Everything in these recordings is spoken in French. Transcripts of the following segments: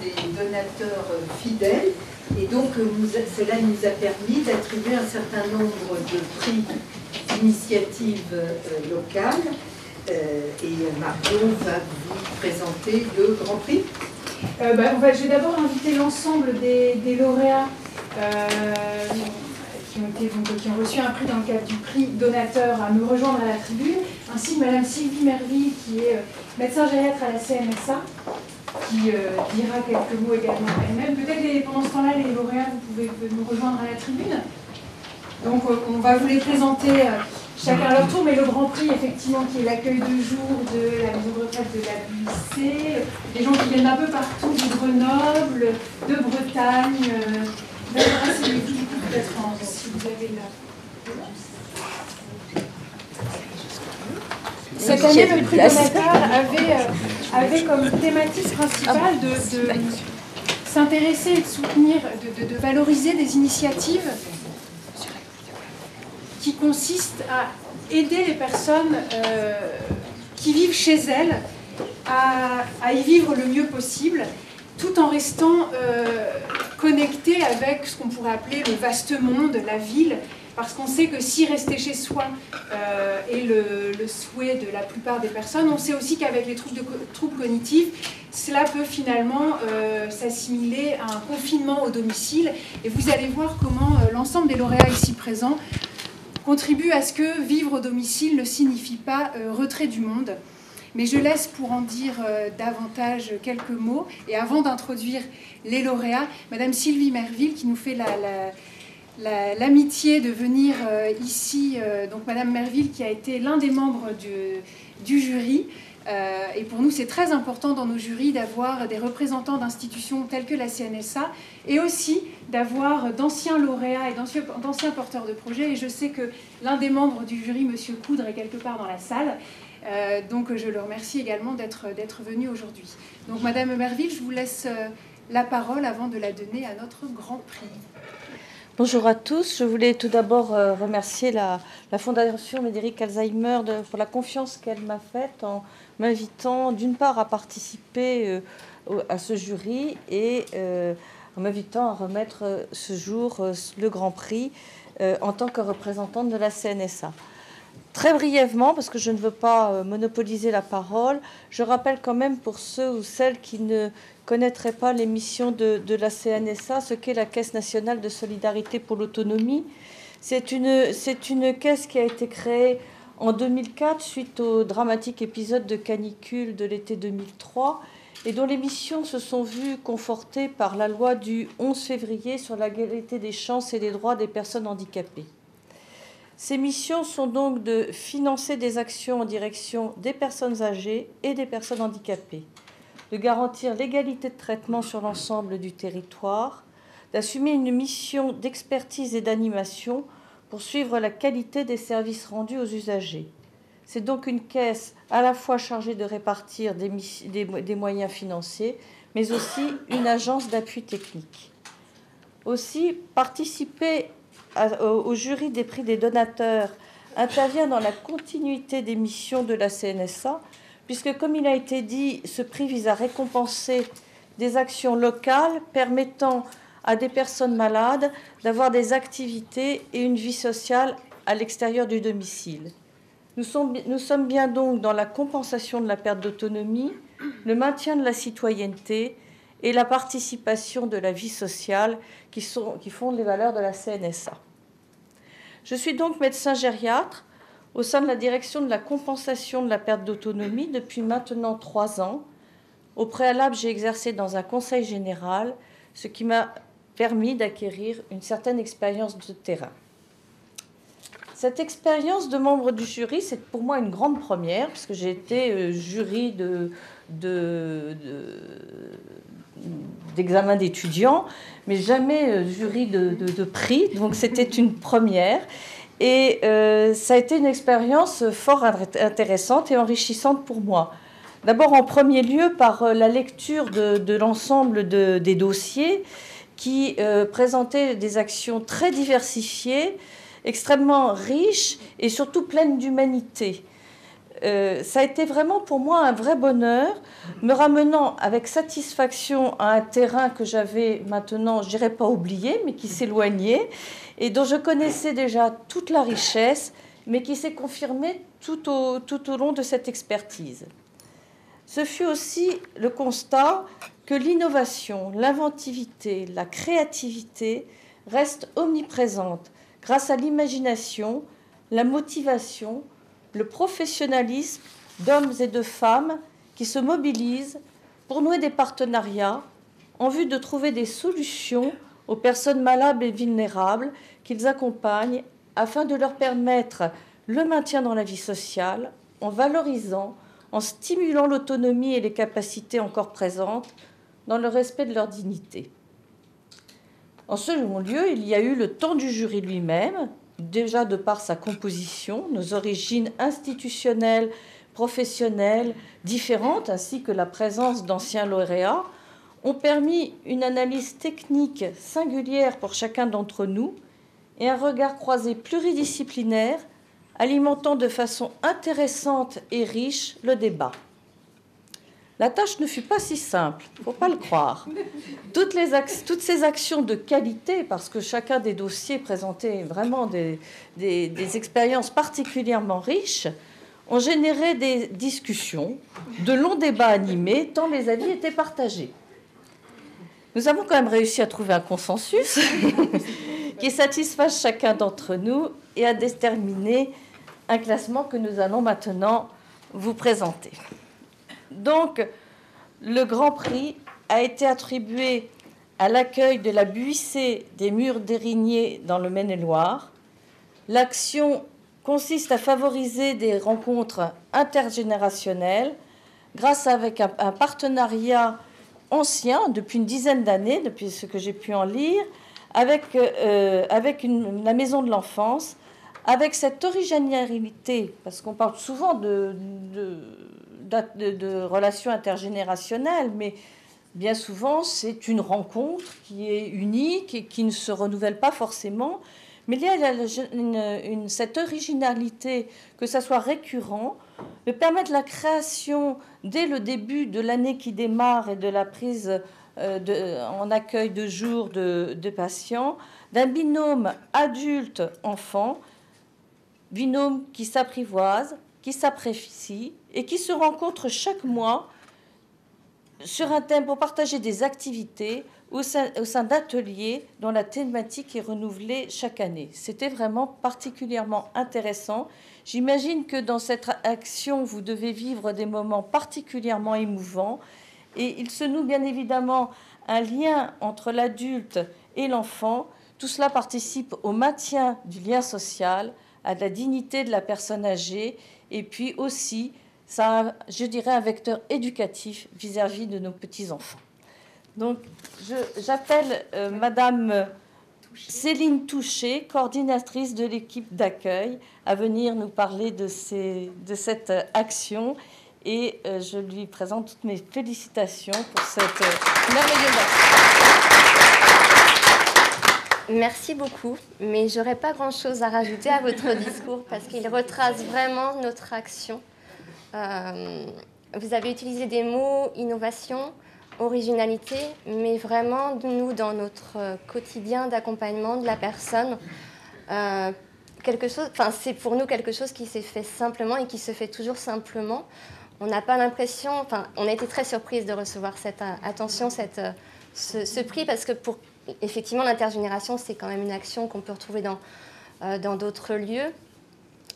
des donateurs fidèles et donc cela nous a permis d'attribuer un certain nombre de prix d'initiatives locales. et Mario va vous présenter le Grand Prix. Bah, je vais d'abord inviter l'ensemble des, lauréats qui ont, été, qui ont reçu un prix dans le cadre du prix donateur à me rejoindre à la tribune, ainsi que Madame Sylvie Merville, qui est euh, médecin gériatre à la CNSA, qui euh, dira quelques mots également elle-même. Peut-être pendant ce temps-là, les lauréats, vous pouvez nous rejoindre à la tribune. Donc euh, on va vous les présenter chacun à leur tour, mais le Grand Prix, effectivement, qui est l'accueil de jour de la maison de retraite de la BUC, des gens qui viennent un peu partout, de Grenoble, de Bretagne, peut-être si vous avez la... Cette année, le prix avait, euh, avait comme thématique principale de, s'intéresser et de soutenir, de, valoriser des initiatives qui consistent à aider les personnes euh, qui vivent chez elles à, à, y vivre le mieux possible tout en restant euh, connecté avec ce qu'on pourrait appeler le vaste monde, la ville, parce qu'on sait que si rester chez soi euh, est le, souhait de la plupart des personnes, on sait aussi qu'avec les troubles, cognitifs, cela peut finalement euh, s'assimiler à un confinement au domicile. Et vous allez voir comment l'ensemble des lauréats ici présents contribuent à ce que vivre au domicile ne signifie pas retrait du monde, mais je laisse pour en dire euh, davantage quelques mots. Et avant d'introduire les lauréats, Madame Sylvie Merville qui nous fait l'amitié de venir euh, ici. Euh, donc Madame Merville qui a été l'un des membres du, jury. et pour nous, c'est très important dans nos jurys d'avoir des représentants d'institutions telles que la CNSA et aussi d'avoir d'anciens lauréats et d'anciens porteurs de projets. Et je sais que l'un des membres du jury, Monsieur Coudre, est quelque part dans la salle. Euh, donc je le remercie également d'être venu aujourd'hui. Donc Madame Merville, je vous laisse euh, la parole avant de la donner à notre Grand Prix. Bonjour à tous. Je voulais tout d'abord euh, remercier la, Fondation Médéric Alzheimer pour la confiance qu'elle m'a faite en m'invitant d'une part à participer à ce jury et en m'invitant à remettre ce jour le Grand Prix en tant que représentante de la CNSA. Très brièvement, parce que je ne veux pas euh, monopoliser la parole, je rappelle quand même pour ceux ou celles qui ne connaîtraient pas les missions de, la CNSA ce qu'est la Caisse nationale de solidarité pour l'autonomie. C'est une, c'est une caisse qui a été créée en 2004 suite au dramatique épisode de canicule de l'été 2003 et dont les missions se sont vues confortées par la loi du 11 février sur l'égalité des chances et des droits des personnes handicapées. Ces missions sont donc de financer des actions en direction des personnes âgées et des personnes handicapées, de garantir l'égalité de traitement sur l'ensemble du territoire, d'assumer une mission d'expertise et d'animation pour suivre la qualité des services rendus aux usagers. C'est donc une caisse à la fois chargée de répartir des, des moyens financiers, mais aussi une agence d'appui technique. Aussi, participer au, jury des prix des donateurs intervient dans la continuité des missions de la CNSA, puisque, comme il a été dit, ce prix vise à récompenser des actions locales permettant à des personnes malades d'avoir des activités et une vie sociale à l'extérieur du domicile. Nous sommes, bien donc dans la compensation de la perte d'autonomie, le maintien de la citoyenneté et la participation de la vie sociale qui, sont, qui font les valeurs de la CNSA. Je suis donc médecin gériatre au sein de la direction de la compensation de la perte d'autonomie depuis maintenant trois ans. Au préalable, j'ai exercé dans un conseil général, ce qui m'a permis d'acquérir une certaine expérience de terrain. Cette expérience de membre du jury, c'est pour moi une grande première, parce que j'ai été euh, jury de, de, d'examen d'étudiants, mais jamais euh, jury de, prix. Donc c'était une première. Et euh, ça a été une expérience fort intéressante et enrichissante pour moi. D'abord en premier lieu par euh, la lecture de, l'ensemble des dossiers qui présentaient des actions très diversifiées, extrêmement riches et surtout pleines d'humanité. Euh, ça a été vraiment pour moi un vrai bonheur, me ramenant avec satisfaction à un terrain que j'avais maintenant, je dirais pas oublié, mais qui s'éloignait, et dont je connaissais déjà toute la richesse, mais qui s'est confirmé tout au, tout au long de cette expertise. Ce fut aussi le constat que l'innovation, l'inventivité, la créativité restent omniprésentes grâce à l'imagination, la motivation, le professionnalisme d'hommes et de femmes qui se mobilisent pour nouer des partenariats en vue de trouver des solutions aux personnes malades et vulnérables qu'ils accompagnent afin de leur permettre le maintien dans la vie sociale en valorisant, en stimulant l'autonomie et les capacités encore présentes dans le respect de leur dignité. En second lieu, il y a eu le temps du jury lui-même, déjà de par sa composition, nos origines institutionnelles, professionnelles différentes, ainsi que la présence d'anciens lauréats, ont permis une analyse technique singulière pour chacun d'entre nous et un regard croisé pluridisciplinaire, alimentant de façon intéressante et riche le débat. La tâche ne fut pas si simple, il ne faut pas le croire. Toutes, ces actions de qualité, parce que chacun des dossiers présentait vraiment des expériences particulièrement riches, ont généré des discussions, de longs débats animés, tant les avis étaient partagés. Nous avons quand même réussi à trouver un consensus qui satisfasse chacun d'entre nous et à déterminer un classement que nous allons maintenant vous présenter. Donc, le Grand Prix a été attribué à l'accueil de la buissée des murs d'Érigné dans le Maine-et-Loire. L'action consiste à favoriser des rencontres intergénérationnelles grâce à un, partenariat ancien depuis une dizaine d'années, depuis ce que j'ai pu en lire, avec, euh, la Maison de l'Enfance, avec cette originalité, parce qu'on parle souvent de, relations intergénérationnelles, mais bien souvent, c'est une rencontre qui est unique et qui ne se renouvelle pas forcément. Mais il y a une, cette originalité, que ça soit récurrent, de permettre la création dès le début de l'année qui démarre et de la prise euh, de, en accueil de jour de, de patients, d'un binôme adulte-enfant, binôme qui s'apprivoise, qui s'apprécient et qui se rencontrent chaque mois sur un thème pour partager des activités au sein, d'ateliers dont la thématique est renouvelée chaque année. C'était vraiment particulièrement intéressant. J'imagine que dans cette action, vous devez vivre des moments particulièrement émouvants. Et il se noue bien évidemment un lien entre l'adulte et l'enfant. Tout cela participe au maintien du lien social, à la dignité de la personne âgée et puis aussi, ça je dirais, un vecteur éducatif vis-à-vis de nos petits-enfants. Donc, j'appelle euh, Madame Céline Touché, coordinatrice de l'équipe d'accueil, à venir nous parler de, ces, de cette action. Et euh, je lui présente toutes mes félicitations pour cette euh, merveilleuse action. Merci beaucoup, mais j'aurais pas grand-chose à rajouter à votre discours parce qu'il retrace vraiment notre action. Euh, vous avez utilisé des mots innovation, originalité, mais vraiment nous dans notre quotidien d'accompagnement de la personne. Euh, c'est pour nous quelque chose qui s'est fait simplement et qui se fait toujours simplement. On n'a pas l'impression, enfin on a été très surprise de recevoir cette attention, cette, ce, ce prix parce que pour effectivement, l'intergénération, c'est quand même une action qu'on peut retrouver dans euh, d'autres lieux.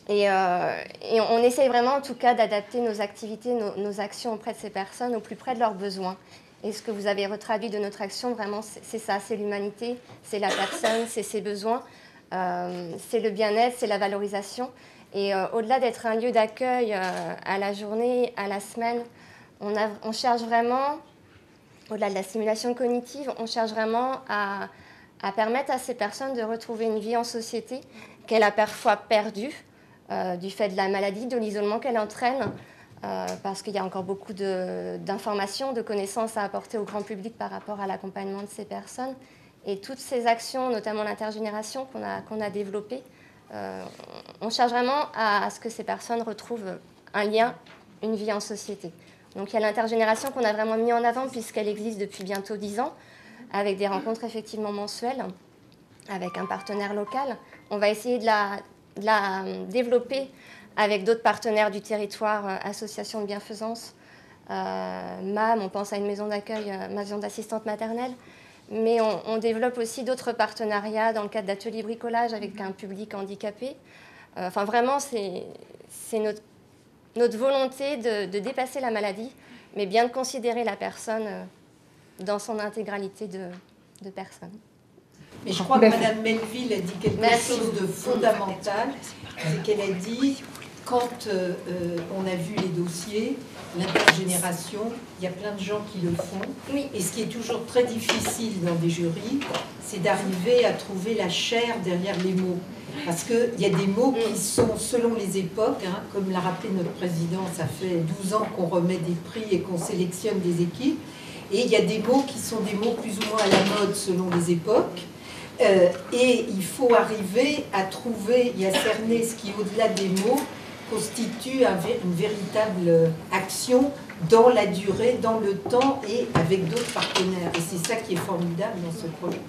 Et, euh, et, on essaye vraiment, en tout cas, d'adapter nos activités, nos, actions auprès de ces personnes au plus près de leurs besoins. Et ce que vous avez retraduit de notre action, vraiment, c'est ça, c'est l'humanité, c'est la personne, c'est ses besoins, euh, c'est le bien-être, c'est la valorisation. Et au-delà d'être un lieu d'accueil à la journée, à la semaine, on, on cherche vraiment au-delà de la simulation cognitive, on cherche vraiment à, permettre à ces personnes de retrouver une vie en société qu'elle a parfois perdue euh, du fait de la maladie, de l'isolement qu'elle entraîne, euh, parce qu'il y a encore beaucoup d'informations, de, connaissances à apporter au grand public par rapport à l'accompagnement de ces personnes. Et toutes ces actions, notamment l'intergénération qu'on a, développées, euh, on cherche vraiment à, ce que ces personnes retrouvent un lien, une vie en société. Donc il y a l'intergénération qu'on a vraiment mis en avant puisqu'elle existe depuis bientôt 10 ans, avec des rencontres effectivement mensuelles, avec un partenaire local. On va essayer de la, euh, développer avec d'autres partenaires du territoire, euh, associations de bienfaisance, euh, MAM, on pense à une maison d'accueil, maison d'assistante maternelle. Mais on, développe aussi d'autres partenariats dans le cadre d'ateliers bricolage avec un public handicapé. enfin, vraiment, c'est notre notre volonté de, dépasser la maladie, mais bien de considérer la personne euh, dans son intégralité de, de personne. Mais je crois que Mme Melville a dit quelque chose de fondamental, c'est qu'elle a dit, quand euh, euh, on a vu les dossiers, l'intergénération, il y a plein de gens qui le font. Et ce qui est toujours très difficile dans des jurys, c'est d'arriver à trouver la chair derrière les mots. Parce qu'il y a des mots qui sont selon les époques, hein, comme l'a rappelé notre président, ça fait 12 ans qu'on remet des prix et qu'on sélectionne des équipes. Et il y a des mots qui sont des mots plus ou moins à la mode selon les époques. Euh, et il faut arriver à trouver et à cerner ce qui, au-delà des mots, constitue une véritable action dans la durée, dans le temps et avec d'autres partenaires. Et c'est ça qui est formidable dans ce projet.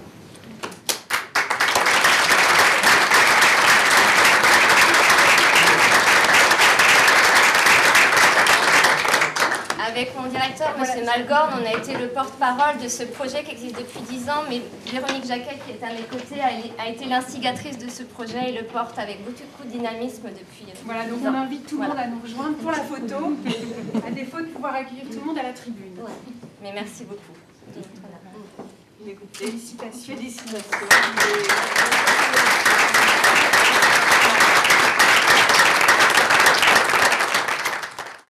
Avec mon directeur, M. Malgorn, on a été le porte-parole de ce projet qui existe depuis 10 ans, mais Véronique Jacquet, qui est à mes côtés, a, été l'instigatrice de ce projet et le porte avec beaucoup de dynamisme depuis. Voilà, donc on invite tout le monde à nous rejoindre pour la photo, à défaut de pouvoir accueillir tout le monde à la tribune. Mais merci beaucoup. Félicitations. Félicitations.